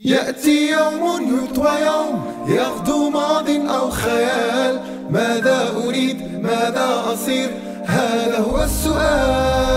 يأتي يوم يطوى يوم يغدو ماض أو خيال. ماذا أريد؟ ماذا أصير؟ هذا هو السؤال.